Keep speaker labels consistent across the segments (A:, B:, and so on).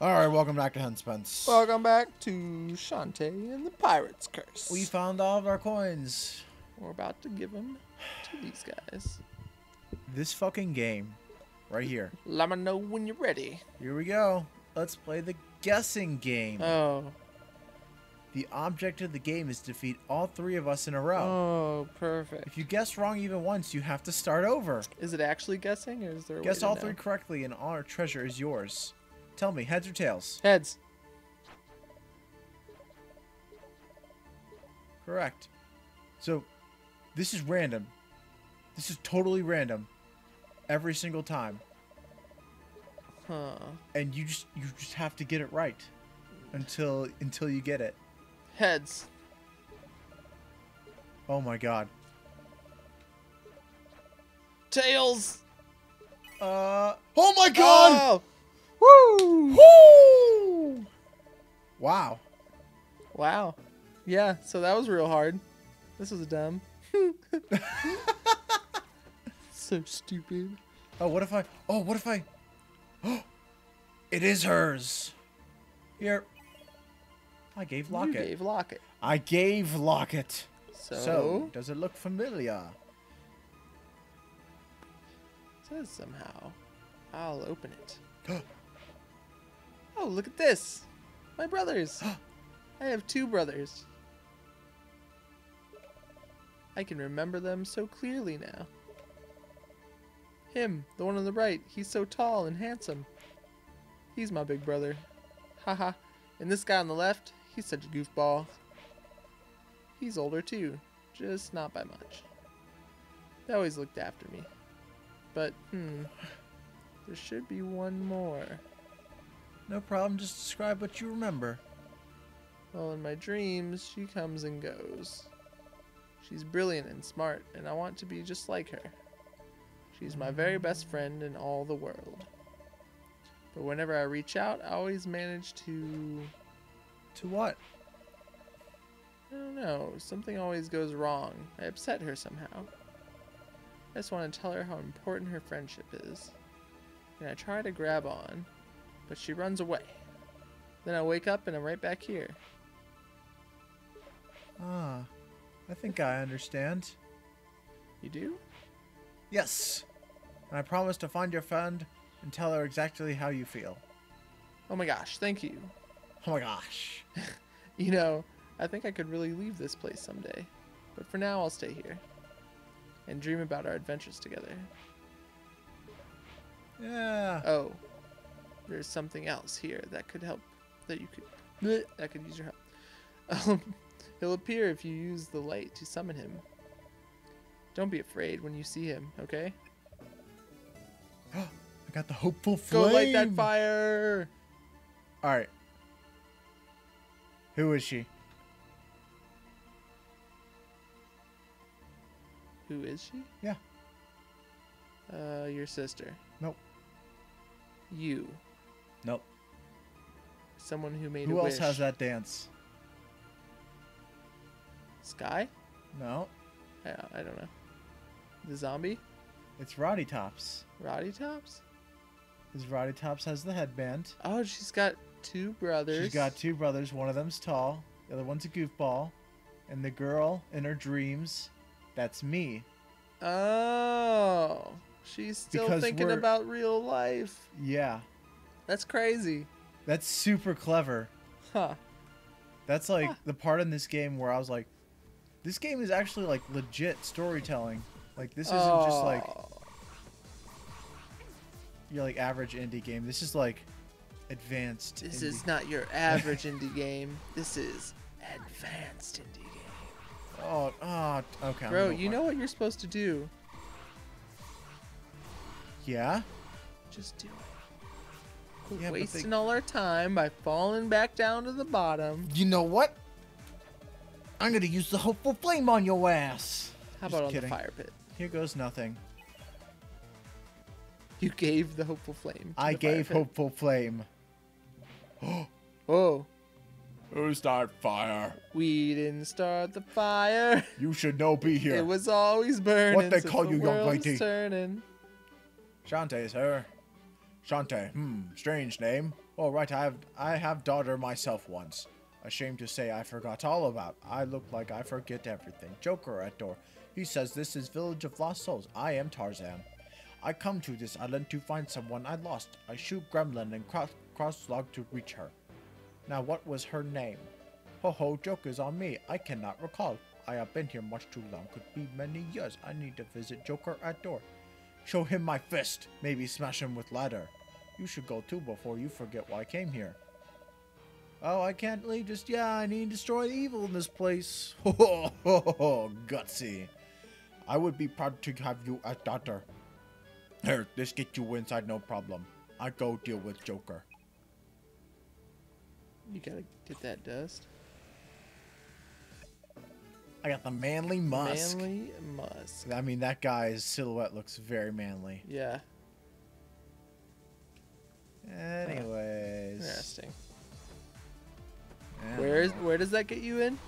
A: All right, welcome back to Henspence.
B: Welcome back to Shantae and the Pirate's Curse.
A: we found all of our coins.
B: We're about to give them to these guys.
A: This fucking game, right here.
B: Let me know when you're ready.
A: Here we go. Let's play the guessing game.
B: Oh,
A: the object of the game is to defeat all three of us in a row.
B: oh, perfect.
A: If you guess wrong even once, you have to start over.
B: Is it actually guessing, or is there a
A: Guess all three correctly, and all our treasure is yours. Tell me, heads or tails?
B: Heads.
A: Correct. So, this is random. This is totally random. Every single time.
B: Huh.
A: And you just you just have to get it right until until you get it.
B: Heads.
A: Oh my god.
B: Tails.
A: Uh Oh my god!
B: Oh. Woo!
A: Woo! Wow.
B: Wow. Yeah, so that was real hard. This was dumb. so stupid.
A: Oh, what if I Oh, what if I Oh. It is hers. Here. I gave Locket.
B: You gave Locket.
A: I gave Locket.
B: So,
A: So, does it look familiar?
B: says somehow. I'll open it. oh, look at this. My brothers. I have two brothers. I can remember them so clearly now. Him, the one on the right, he's so tall and handsome. He's my big brother. Haha. and this guy on the left, he's such a goofball. He's older too, just not by much. They always looked after me. But, hmm, there should be one more.
A: No problem, just describe what you remember.
B: Well, in my dreams, she comes and goes. She's brilliant and smart, and I want to be just like her. She's my very best friend in all the world. But whenever I reach out, I always manage to.
A: To what?
B: I don't know, something always goes wrong. I upset her somehow. I just want to tell her how important her friendship is. And I try to grab on, but she runs away. Then I wake up and I'm right back here.
A: Ah, I think I understand.
B: You do?
A: Yes. And I promise to find your friend and tell her exactly how you feel.
B: Oh my gosh, thank you.
A: Oh my gosh.
B: You know, I think I could really leave this place someday. But for now, I'll stay here. And dream about our adventures together.
A: Yeah.
B: Oh, there's something else here that could help. That you could. bleh, That could use your help. Um, he'll appear if you use the light to summon him. Don't be afraid when you see him, okay?
A: I got the hopeful flame.
B: Go light that fire!
A: All right. Who is she?
B: Who is she?
A: Yeah.
B: Uh, your sister.
A: Nope.
B: You.
A: Nope.
B: Someone who made
A: Who
B: a
A: else
B: wish.
A: has that dance?
B: Sky?
A: No.
B: I, I don't know. The zombie?
A: It's Roddy Tops.
B: Roddy Tops?
A: Because Roddy Tops has the headband.
B: Oh, she's got two brothers.
A: She's got two brothers. One of them's tall. The other one's a goofball. And the girl in her dreams, that's me.
B: Oh, she's still
A: Because
B: thinking about real life.
A: Yeah.
B: That's crazy.
A: That's super clever.
B: Huh.
A: That's like
B: Huh.
A: the part in this game where I was like, this game is actually like legit storytelling. Like this isn't just like
B: Oh,
A: your like average indie game. This is like advanced.
B: This is not your average indie game. This is advanced indie game.
A: Oh, oh, okay.
B: Bro, you know what you're supposed to do.
A: Yeah.
B: Just do it. Quit
A: Yeah, but they-
B: wasting all our time by falling back down to the bottom.
A: You know what? I'm gonna use the hopeful flame on your ass.
B: How
A: Just
B: about on
A: kidding.
B: the fire pit?
A: Here goes nothing.
B: You gave the hopeful flame. to
A: I
B: the fire
A: gave
B: pit.
A: hopeful flame.
B: oh.
A: Who start fire?
B: We didn't start the fire.
A: You should know be here.
B: It was always burning.
A: What they call
B: the
A: you, young
B: world's
A: lady?
B: Turning.
A: Shantae is her. Shantae, hmm, strange name. Oh, right, I have, I have daughter myself once. Ashamed to say I forgot all about. I look like I forget everything. Joker at door. He says this is Village of Lost Souls. I am Tarzan. I come to this island to find someone I lost. I shoot Gremlin and cross, cross log to reach her. Now, what was her name? Ho ho, Joker's on me. I cannot recall. I have been here much too long. Could be many years. I need to visit Joker at door. Show him my fist. Maybe smash him with ladder. You should go too before you forget why I came here. Oh, I can't leave just yeah. I need to destroy the evil in this place. Ho ho ho ho, gutsy. I would be proud to have you as daughter. Here, this get you inside, no problem. I go deal with Joker.
B: You gotta get that dust.
A: I got the manly musk.
B: Manly Musk.
A: I mean, that guy's silhouette looks very manly.
B: Yeah.
A: Anyways.
B: Interesting.
A: yeah,
B: Where is where does that get you in?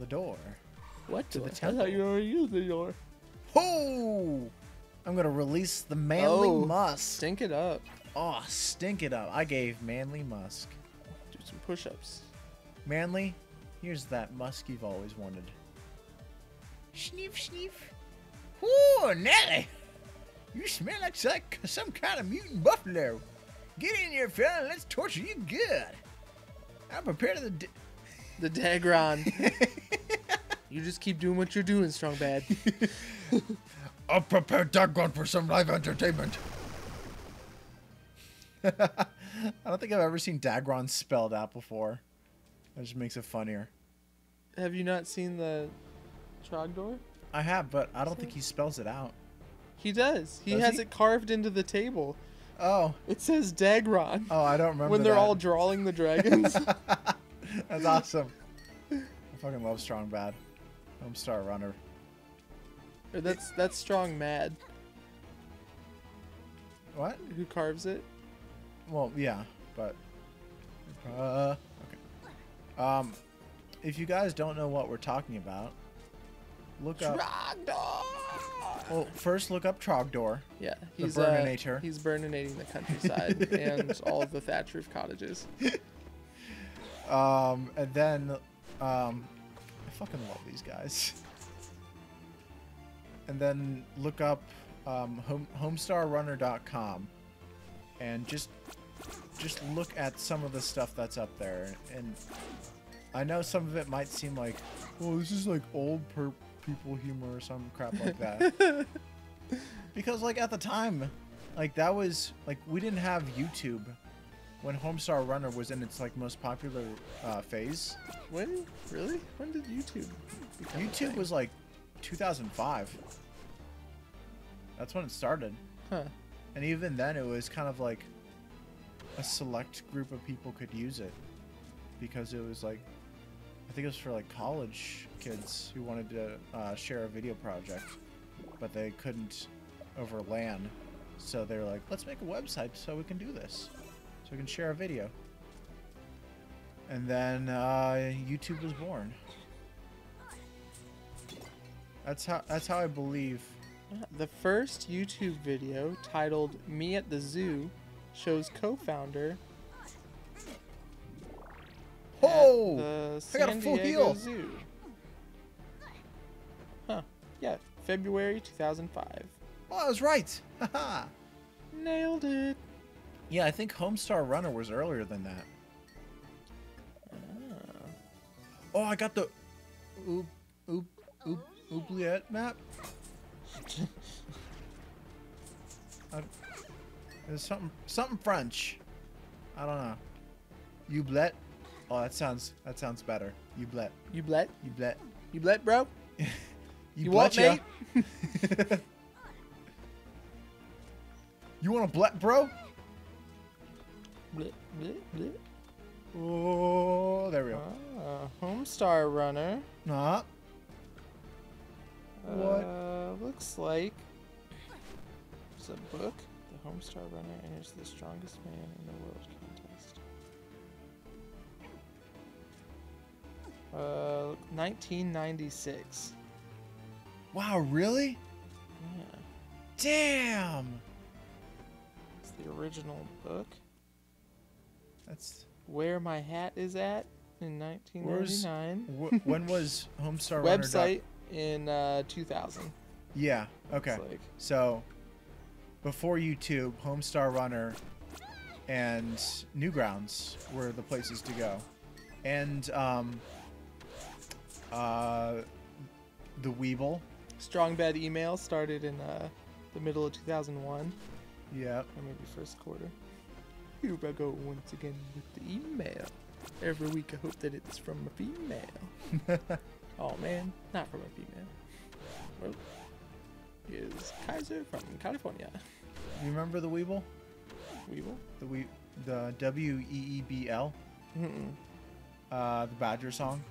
A: the door?
B: What
A: To the
B: door? I thought you
A: temple.
B: already used the door.
A: Ho! I'm gonna release the manly
B: Oh,
A: musk.
B: Stink it up.
A: Oh, stink it up. I gave manly musk.
B: Do some push-ups.
A: Manly, here's that musk you've always wanted. Sniff, sniff. Ooh, Nelly! You smell like some- some kind of mutant buffalo. Get in here, fella, and let's torture you good. I'm prepared to the. D-
B: The Dagron. you just keep doing what you're doing, Strong Bad.
A: I'm prepared Dagron for some live entertainment. I don't think I've ever seen Dagron spelled out before. That just makes it funnier.
B: Have you not seen the Trogdor?
A: I have, but I don't think he spells it out.
B: He does. He
A: Does
B: has
A: he?
B: it carved into the table.
A: Oh,
B: It says Dagron.
A: oh, I don't remember
B: when they're
A: that.
B: all drawing the dragons.
A: That's awesome. I fucking love Strong Bad. Homestar Runner.
B: Or that's that's Strong Mad
A: What?
B: who carves it.
A: Well, yeah, but uh, okay. Um, if you guys don't know what we're talking about, look up.
B: Trogdor.
A: Well, first look up Trogdor.
B: Yeah,
A: The
B: he's
A: Burninator.
B: Uh, he's burninating the countryside and all of the thatch roof cottages.
A: Um, and then, um, I fucking love these guys. And then look up um, home, homestarrunner.com and just just look at some of the stuff that's up there. And I know some of it might seem like, oh, this is like old per people humor or some crap like that. because like at the time, like that was like we didn't have YouTube when Homestar Runner was in its like most popular uh, phase.
B: When really? When did YouTube?
A: YouTube was like 2005. That's when it started.
B: Huh.
A: And even then, it was kind of like a select group of people could use it because it was like, I think it was for like college kids who wanted to uh, share a video project, but they couldn't over LAN. So they were like, let's make a website so we can do this, so we can share a video. And then uh, YouTube was born. That's how. That's how I believe.
B: The first YouTube video titled "Me at the Zoo" shows co-founder
A: Oh, I got a full
B: Diego
A: heal.
B: Zoo. Huh? Yeah, February 2005.
A: oh, I was right. Haha.
B: Nailed it.
A: Yeah, I think Homestar Runner was earlier than that.
B: Ah.
A: Oh, I got the oop oop oop oubliette map. I, there's something something French. I don't know. Oubliette. Oh, that sounds that sounds better. Oubliette.
B: You blet?
A: Oubliette.
B: You blet, bro?
A: You,
B: You what,
A: bletcha? you want a blet, bro?
B: Blet, blet, blet.
A: Oh, there we go.
B: Ah, Homestar Runner.
A: Nah. What?
B: Uh, looks like it's a book. The Homestar Runner enters the strongest man in the world Uh, 1996.
A: Wow, really?
B: Yeah.
A: Damn.
B: It's the original book.
A: That's
B: Where my hat is at in 1999.
A: wh- when was Homestar Runner?
B: Website in uh, 2000.
A: Yeah. Okay.
B: Like,
A: So, before YouTube, Homestar Runner and Newgrounds were the places to go, and um, uh, the Weebl.
B: Strong Bad Email started in uh, the middle of 2001,
A: Yeah.
B: or maybe first quarter. Here I go once again with the email. Every week I hope that it's from a female. oh man, not from a female. Well, is Kaiser from California.
A: You remember the Weebl?
B: Weevil?
A: The we the W E E B L.
B: Mm-mm.
A: Uh, the Badger song,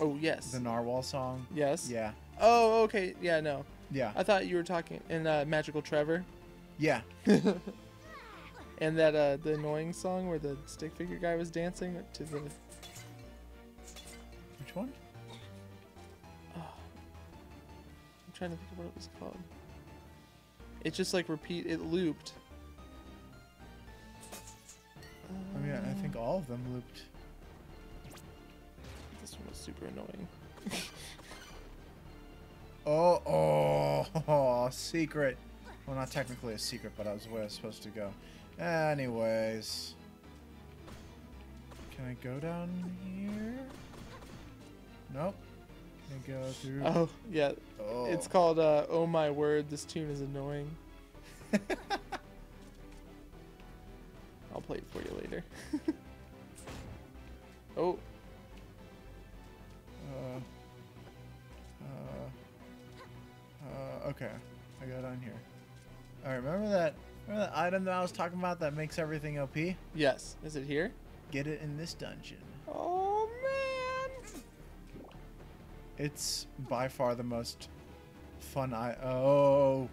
B: Oh yes.
A: the Narwhal song.
B: yes.
A: Yeah.
B: Oh okay. Yeah no.
A: Yeah.
B: I thought you were talking in uh, Magical Trevor.
A: Yeah.
B: And that uh the annoying song where the stick figure guy was dancing to the
A: Which one?
B: I'm trying to think of what it was called. It just like repeat it looped.
A: I mean, I think all of them looped.
B: This one was super annoying.
A: Oh, oh, oh, secret. Well, not technically a secret, but I was where I was supposed to go. Anyways. Can I go down here? Nope. Can I go through?
B: Oh yeah,
A: Oh.
B: it's called uh, "Oh My Word." This tune is annoying. I'll play it for you later.
A: item that I was talking about that makes everything OP?
B: yes. Is it here?
A: Get it in this dungeon.
B: Oh man.
A: It's by far the most fun I oh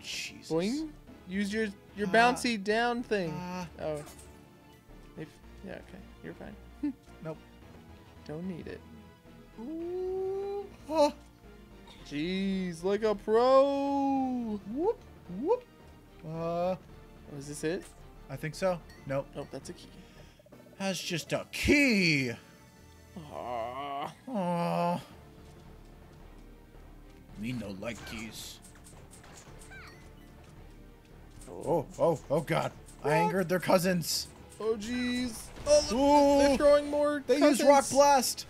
A: Jesus.
B: Boing. Use your your
A: Ah.
B: bouncy down thing.
A: Ah,
B: Oh. If yeah, okay, you're fine.
A: nope.
B: Don't need it.
A: Ooh, oh,
B: Jeez, like a pro.
A: whoop, whoop. Uh,
B: Is this it?
A: I think so. Nope.
B: Nope, that's a key.
A: That's just a key.
B: Ah.
A: Aww. Me no like keys. Oh, oh, oh God. I angered their cousins.
B: Oh jeez. Oh, look, they're throwing more.
A: they use rock
B: cousins.
A: blast.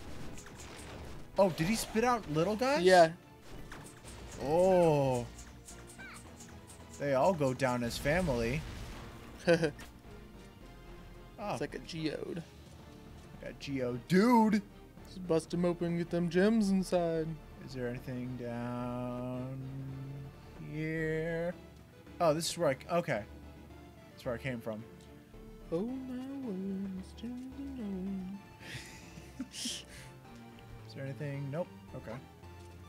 A: Oh, did he spit out little guys?
B: Yeah.
A: Oh. They all go down as family. Ah.
B: it's
A: Oh,
B: like a geode.
A: got geode. Dude!
B: Just bust them open, and get them gems inside.
A: Is there anything down here? Oh, this is where I... Okay. That's where I came from.
B: Oh my words.
A: Is there anything? Nope. Okay.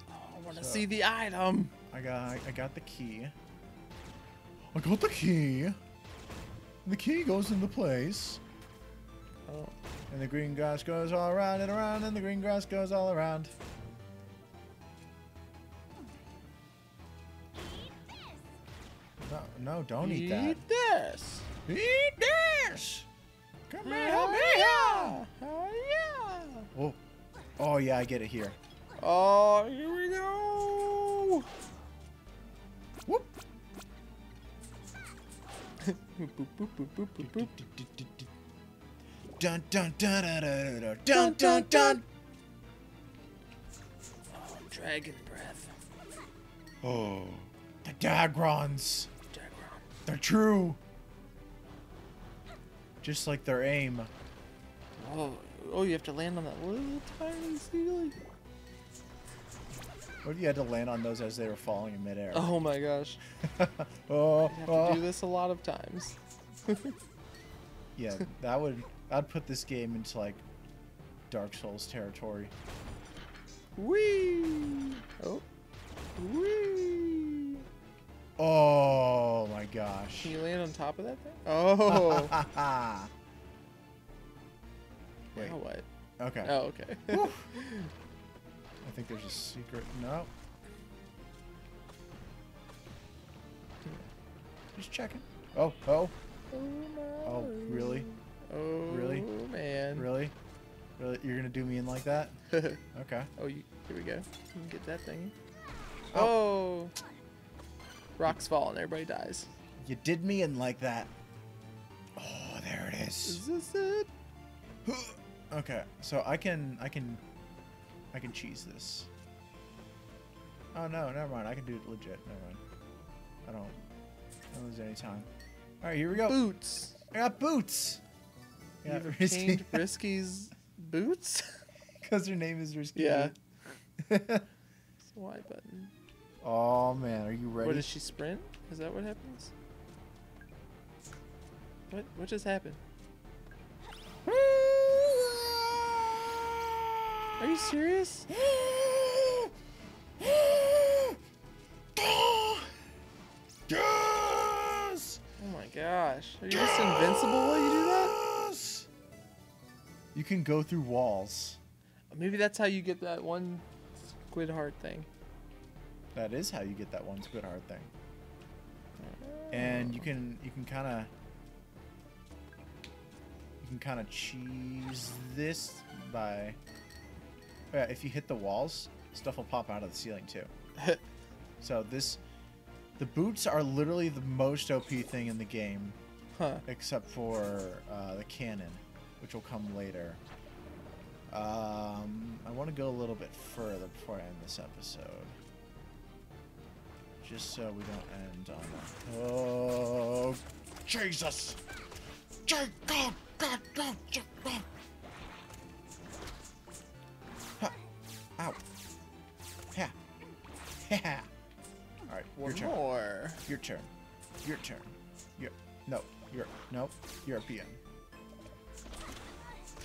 B: Oh, I want to
A: So-
B: see the item.
A: I got I got the key. I got the key. The key goes into place.
B: Oh,
A: And the green grass goes all around and around, and the green grass goes all around. No, no, don't eat, that.
B: Eat this.
A: Eat this! Come here,
B: Oh,
A: come here!
B: yeah. Oh, yeah.
A: Oh, oh yeah, I get it here.
B: Oh, here we go.
A: Dun dun dun dun dun dun dun dun.
B: Oh, dragon breath.
A: Oh, the Dagrons.
B: Dagron.
A: They're true. Just like their aim.
B: Oh, oh, you have to land on that little tiny ceiling.
A: What if you had to land on those as they were falling in midair?
B: Oh my gosh.
A: oh,
B: I have to
A: oh.
B: do this a lot of times.
A: Yeah, that would I'd put this game into like Dark Souls territory.
B: Whee! Oh. Whee!
A: Oh my gosh.
B: Can you land on top of that thing? Oh.
A: Wait.
B: Now what?
A: Okay.
B: Oh, okay.
A: I think there's a secret. No. Just checking. Oh, oh,
B: Oh,
A: Oh, really?
B: Oh,
A: Really?
B: man.
A: really? Really? You're gonna do me in like that? Okay.
B: oh, you, here we go. You can get that thing.
A: Oh.
B: Oh. Rocks fall and everybody dies.
A: You did me in like that. Oh, there it is.
B: Is this it?
A: okay, so I can, I can, I can cheese this. Oh no, never mind. I can do it legit. Never mind. I don't, I don't lose any time. All right, here we go.
B: Boots.
A: I got boots.
B: You
A: Yeah,
B: have
A: risky.
B: obtained Risky's boots?
A: Because her name is Risky.
B: Yeah. It's the Y button.
A: oh man, are you ready?
B: What does she sprint? Is that what happens? What what just happened? Are you serious?
A: Yes!
B: Oh my gosh. Are you just invincible while you do that?
A: Yes! You can go through walls.
B: Maybe that's how you get that one squid heart thing.
A: That is how you get that one squid heart thing. And you can you can kind of you can kind of cheese this by yeah, if you hit the walls, stuff will pop out of the ceiling too. So this the boots are literally the most OP thing in the game
B: huh.
A: except for uh, the cannon, which will come later. Um, I want to go a little bit further before I end this episode. Just so we don't end on a... Oh, Jesus! Je- God, God, God, Je- God. Ha. Alright, your
B: One
A: turn.
B: more.
A: Your turn. Your turn. Your no. Your no. European.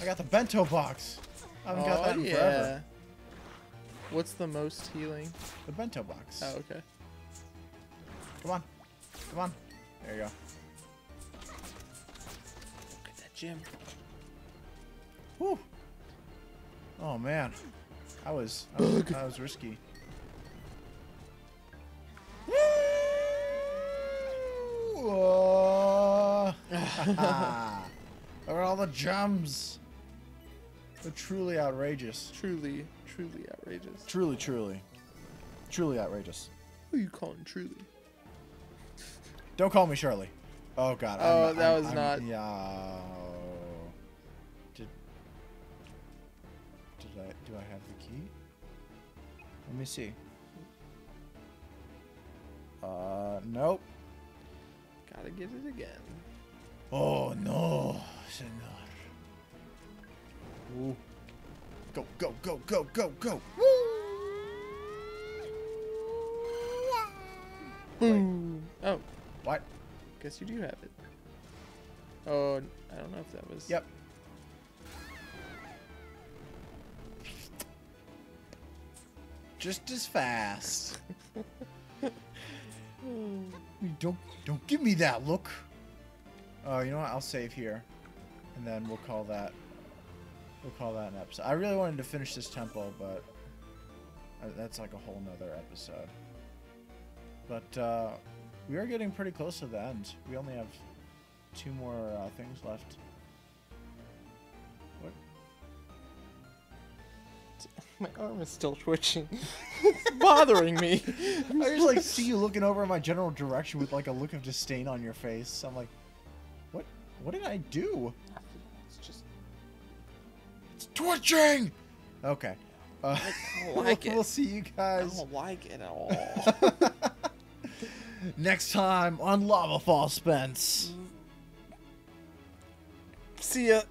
A: I got the bento box. I haven't got
B: Oh,
A: that in
B: yeah.
A: forever.
B: What's the most healing?
A: The bento box.
B: Oh, okay.
A: Come on. Come on. There you go.
B: Get that gem.
A: Whew. Oh man. I was I was, I was risky. Whoa. Look at all the gems. They're truly outrageous.
B: Truly, truly outrageous.
A: Truly, truly. Truly outrageous.
B: Who are you calling truly?
A: Don't call me Shirley. Oh god.
B: Oh, that was not-
A: Yeah. Did Did I do I have the key? Let me see. Uh nope.
B: Gotta get it again.
A: Oh no, senor. Ooh. Go, go, go, go, go, go.
B: Boom. Oh,
A: What?
B: guess you do have it. Oh, I don't know if that was.
A: Yep. Just as fast. Don't don't give me that look. Oh, you know what? I'll save here, and then we'll call that. We'll call that an episode. I really wanted to finish this tempo, but uh, that's like a whole nother episode. But uh, we are getting pretty close to the end. We only have two more uh, things left. What?
B: My arm is still twitching. it's bothering me.
A: I just like see you looking over in my general direction with like a look of disdain on your face. I'm like, what? What did I do?
B: It's just.
A: It's twitching. Okay. Uh,
B: I don't like
A: we'll,
B: it.
A: we'll see you guys.
B: I
A: guys
B: don't like it at all.
A: next time on Lava Fall Spence.
B: See ya.